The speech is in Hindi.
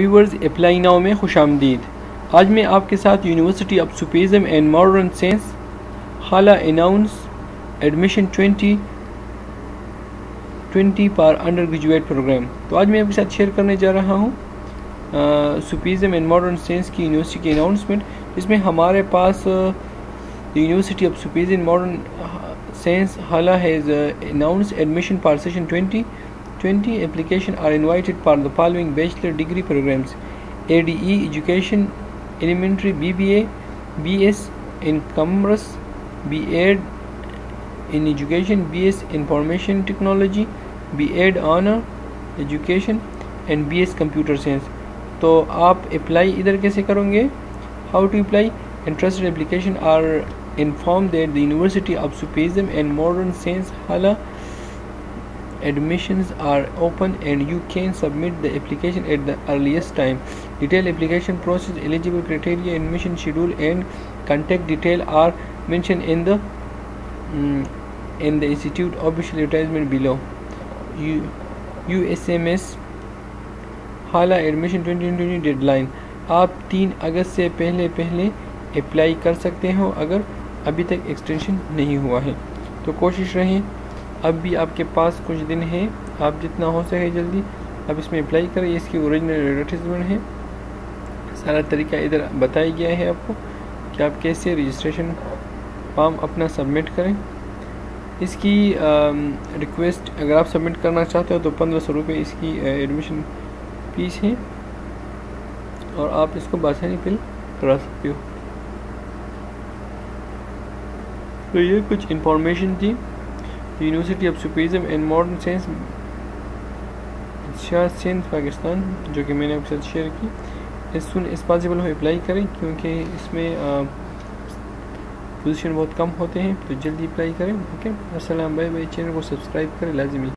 व्यूवर्स अप्लाई नाउ में खुश आमदीद आज मैं आपके साथ university of Sufism and modern science Hala announce admission 20 20 पर अंडर ग्रेजुएट प्रोग्राम तो आज मैं आपके साथ शेयर करने जा रहा हूँ सुपीज़म एंड मॉडर्न साइंस की यूनिवर्सिटी की अनाउंसमेंट जिसमें हमारे पास university of Sufis modern science Hala has announce admission for session 20 20 applications are invited for the following bachelor degree programs ADE Education Elementary BBA BS in Commerce BEd in Education BS Information Technology BEd Honor Education and BS Computer Science तो आप अप्लाई इधर कैसे करोगे how to apply interested application are informed that the University of Sufism and Modern Science Hala admissions are open and you can submit the application at the earliest time detailed application process eligible criteria admission schedule and contact detail are mentioned in the um, in the institute official advertisement below U, USMS Hala admission 2020 deadline आप 3 अगस्त से पहले पहले अप्लाई कर सकते हो अगर अभी तक एक्सटेंशन नहीं हुआ है तो कोशिश रहें अब भी आपके पास कुछ दिन हैं। आप जितना हो सके जल्दी। अब इसमें अप्लाई करें इसकी ओरिजिनल एडवर्टीजमेंट है। सारा तरीका इधर बताया गया है आपको कि आप कैसे रजिस्ट्रेशन फॉर्म अपना सबमिट करें। इसकी रिक्वेस्ट अगर आप सबमिट करना चाहते हो तो पंद्रह सौ रुपये इसकी एडमिशन फ़ीस है। और आप इसको बासानी फिल करा सकते हो। तो ये कुछ इंफॉर्मेशन थी। University of Sufism and modern science Sindh Pakistan जो कि मैंने आपके साथ शेयर की। इस सुन, इस पॉसिबल हो अप्लाई करें, क्योंकि इसमें पोजीशन बहुत कम होते हैं तो जल्दी अप्लाई करें ओके असल बाय बाय चैनल को सब्सक्राइब करें, लाजमी।